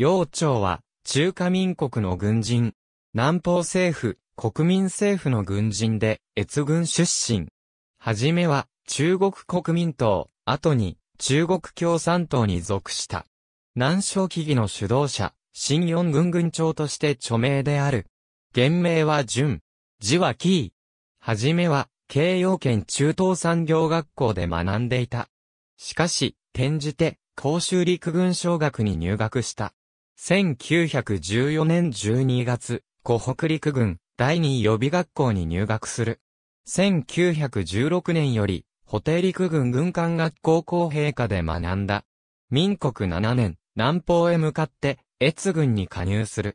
楊朝は中華民国の軍人。南方政府、国民政府の軍人で、越軍出身。はじめは中国国民党、後に中国共産党に属した。南昌起義の主導者、新四軍軍長として著名である。原名は順。字はキー。はじめは、京葉県中東産業学校で学んでいた。しかし、転じて、甲州陸軍小学に入学した。1914年12月、湖北陸軍第二予備学校に入学する。1916年より、補定陸軍軍艦学校公平科で学んだ。民国7年、南方へ向かって、越軍に加入する。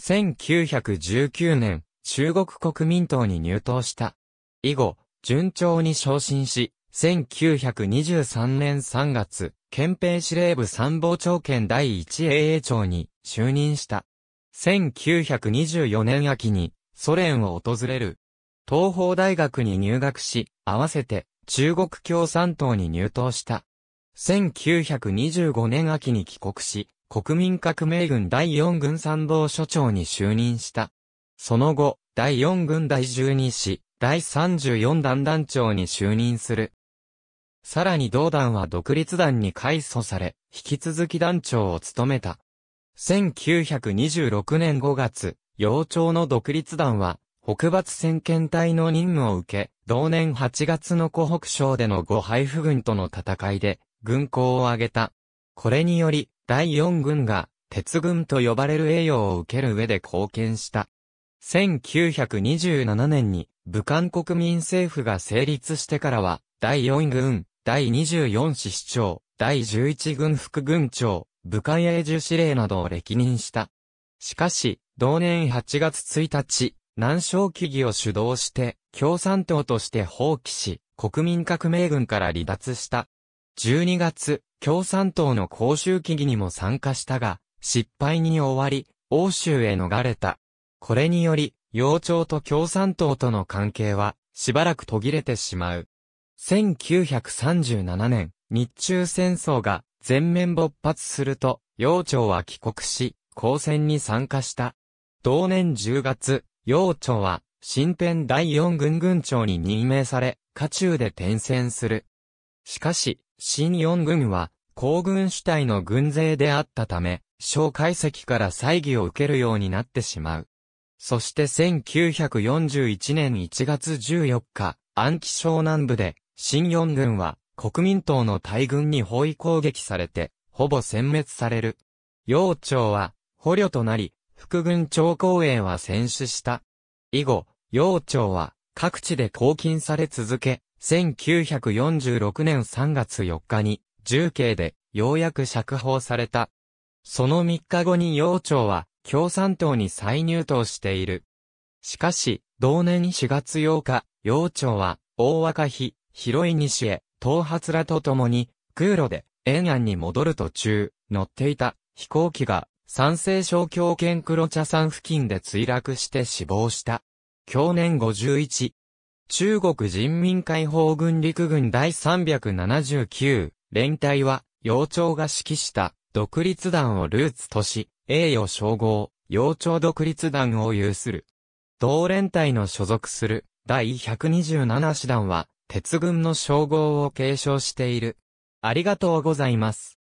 1919年、中国国民党に入党した。以後、順調に昇進し、1923年3月、憲兵司令部参謀長兼第一衛衛長に就任した。1924年秋にソ連を訪れる。東方大学に入学し、合わせて中国共産党に入党した。1925年秋に帰国し、国民革命軍第4軍参謀所長に就任した。その後、第4軍第12師、第34団団長に就任する。さらに同団は独立団に改組され、引き続き団長を務めた。1926年5月、幼鳥の独立団は、北伐先遣隊の任務を受け、同年8月の湖北省での五配布軍との戦いで、軍功を挙げた。これにより、第4軍が、鉄軍と呼ばれる栄誉を受ける上で貢献した。1927年に、武漢国民政府が成立してからは、第4軍、第24師市長、第11軍副軍長、武漢英樹司令などを歴任した。しかし、同年8月1日、南昌起義を主導して、共産党として放棄し、国民革命軍から離脱した。12月、共産党の公衆起義にも参加したが、失敗に終わり、欧州へ逃れた。これにより、幼鳥と共産党との関係は、しばらく途切れてしまう。1937年、日中戦争が全面勃発すると、幼鳥は帰国し、交戦に参加した。同年10月、幼鳥は、新編第4軍軍長に任命され、家中で転戦する。しかし、新四軍は、皇軍主体の軍勢であったため、小解析から猜疑を受けるようになってしまう。そして1941年1月14日、安徽省南部で、新四軍は、国民党の大軍に包囲攻撃されて、ほぼ殲滅される。楊朝は、捕虜となり、副軍長公営は戦死した。以後、楊朝は、各地で拘禁され続け、1946年3月4日に、重慶で、ようやく釈放された。その3日後に楊朝は、共産党に再入党している。しかし、同年4月8日、楊朝は、大若日、広い西へ、頭髪らと共に、空路で、延安に戻る途中、乗っていた、飛行機が、山西省境県黒茶山付近で墜落して死亡した。去年51。中国人民解放軍陸軍第379連隊は、幼鳥が指揮した独立団をルーツとし、栄誉称号、幼鳥独立団を有する。同連隊の所属する第127師団は、鉄軍の称号を継承している。ありがとうございます。